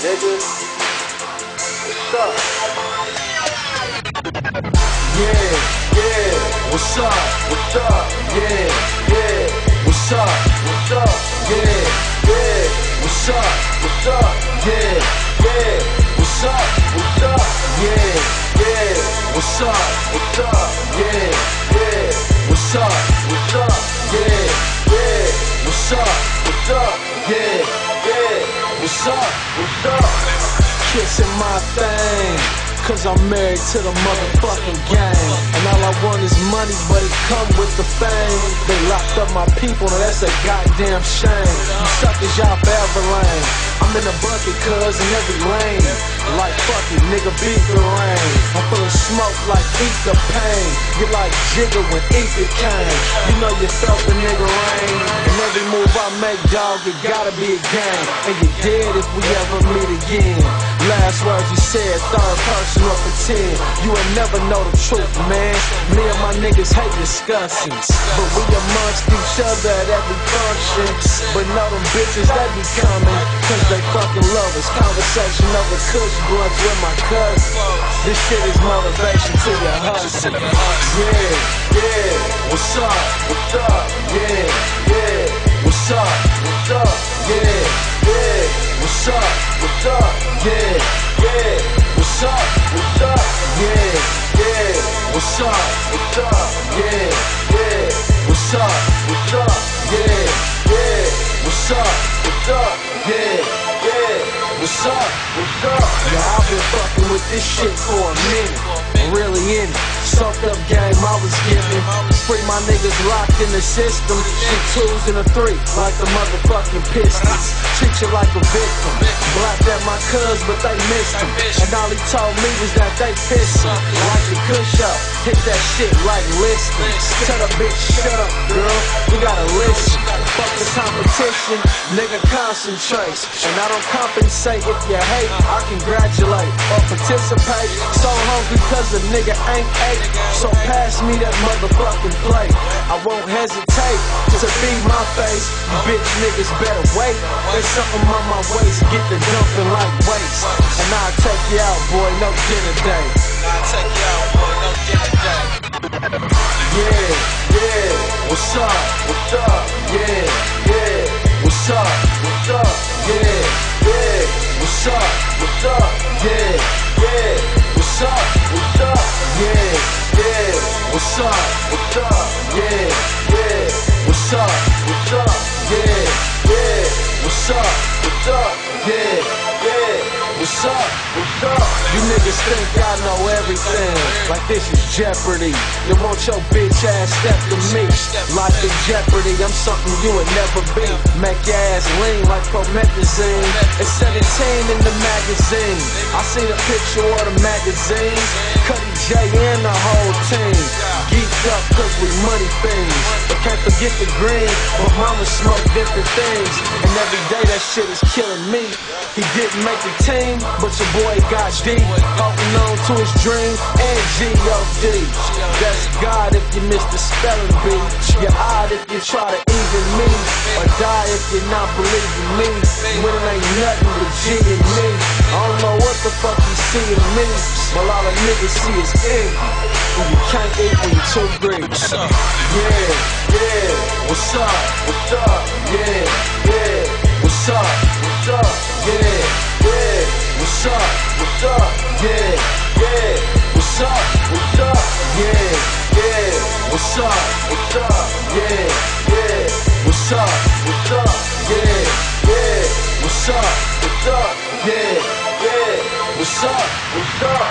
nigga. What's up? Yeah, yeah. What's up? What's up? Yeah, yeah. What's up? What's up? Yeah, yeah. What's up? What's up? Yeah, yeah. What's up? What's up? Yeah, yeah. What's up? What's up? Yeah, yeah. What's up? What's up? Yeah, yeah. What's up? What's up? Yeah. What's up? What's up? Kissing my thing. Cause I'm married to the motherfucking gang. And all I want is money, but it come with the fame. They locked up my people, now that's a goddamn shame. You suckers, y'all forever lame. I'm in a bucket, cuz, in every lane. Like fuck it, nigga, beat the rain. I'm full of smoke like eat the pain. You like jigger when Ether came. You know you felt the nigga rain. And every move I make, dog, it gotta be a game. And you dead if we ever meet again. Last words he said, third person for ten. You ain't never know the truth, man. Me and my niggas hate discussions. But we amongst each other at every function. But know them bitches, they be coming. Cause they fucking love us. Conversation over kush blunts with my cousin. This shit is motivation to your hustle. Yeah, yeah. What's up? What's up? Yeah. What's up? What's up? Yeah, yeah. What's up? What's up? Yeah, yeah. What's up? What's up? Yeah, yeah. What's up? What's up? Yeah, I've been fucking with this shit for a minute. Really in it. Soaked Niggas locked in the system. Shit twos and a three, like the motherfucking Pistons. Treat you like a victim. Blacked at my cuz, but they missed him. And all he told me was that they pissed him. Like the kush up, hit that shit like listings. Tell the bitch, shut up, girl. We gotta listen. Fuck the competition, nigga concentrate. And I don't compensate if you hate, I congratulate or participate. Hungry cause a nigga ain't ate. So pass me that motherfucking plate. I won't hesitate to feed my face. You bitch niggas better wait. There's something on my waist, get the dumping like weights. And I'll take you out, boy, no dinner date. I'll take you out, boy, no dinner day. Yeah, yeah, what's up, what's up, yeah, yeah, what's up, what's up, yeah, yeah, what's up, what's up, yeah, yeah, what's up, what's up, yeah, yeah, what's up, what's up, yeah, yeah, what's up, what's up, yeah, yeah, what's up, what's up, yeah, what's up, what's up, you niggas think I know everything, like this is Jeopardy, you want your bitch ass step to me, life in jeopardy, I'm something you would never be, make your ass lean like promethazine, it's 17 in the magazine, I see the picture of the magazine, Cuddy J and the whole team, geeked up cause we money things. but can't forget the green, but mama smoke different things, and every day that shit is killing me, he didn't make the team, but your boy got deep, holding on to his dream, and G.O.D. That's God if you miss the spelling bee, you're odd if you try to even me, or die if you're not believing me, when it ain't nothing but G and me, I don't know what the fuck you see in me, but all the niggas see is envy, and you can't eat when you're too greedy. Yeah, yeah, what's up, what's up, yeah, yeah, what's up, what's up, yeah, yeah, what's up, up, yeah, yeah, what's up, what's up, yeah, yeah, what's up, what's up, yeah, yeah, what's up, what's up, yeah, yeah, what's up, what's up, yeah, yeah, what's up, what's up.